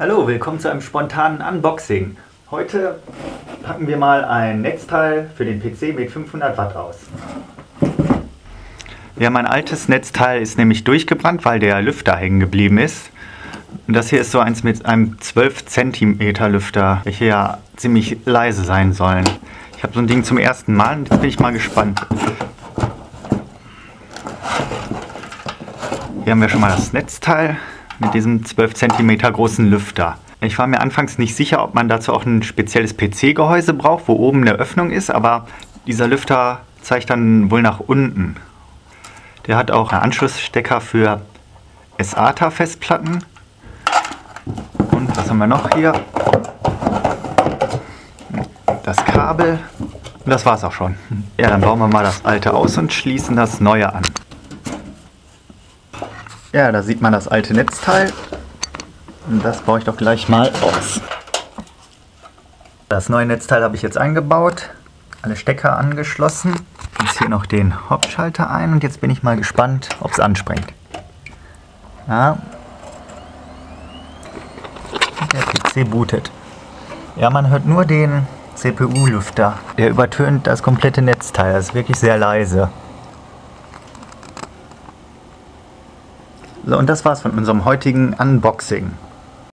Hallo, willkommen zu einem spontanen Unboxing. Heute packen wir mal ein Netzteil für den PC mit 500 Watt aus. Ja, mein altes Netzteil ist nämlich durchgebrannt, weil der Lüfter hängen geblieben ist. Und das hier ist so eins mit einem 12 cm Lüfter, welche ja ziemlich leise sein sollen. Ich habe so ein Ding zum ersten Mal und jetzt bin ich mal gespannt. Hier haben wir schon mal das Netzteil mit diesem 12 cm großen Lüfter. Ich war mir anfangs nicht sicher, ob man dazu auch ein spezielles PC-Gehäuse braucht, wo oben eine Öffnung ist, aber dieser Lüfter zeigt dann wohl nach unten. Der hat auch einen Anschlussstecker für SATA-Festplatten. Und was haben wir noch hier? Das Kabel. Und das war's auch schon. Ja, dann bauen wir mal das alte aus und schließen das neue an. Ja, da sieht man das alte Netzteil. Und das baue ich doch gleich mal aus. Das neue Netzteil habe ich jetzt eingebaut. Alle Stecker angeschlossen. Jetzt hier noch den Hauptschalter ein und jetzt bin ich mal gespannt, ob es anspringt. Ja. Der PC bootet. Ja, man hört nur den CPU-Lüfter. Der übertönt das komplette Netzteil. Das ist wirklich sehr leise. Und das war's von unserem heutigen Unboxing.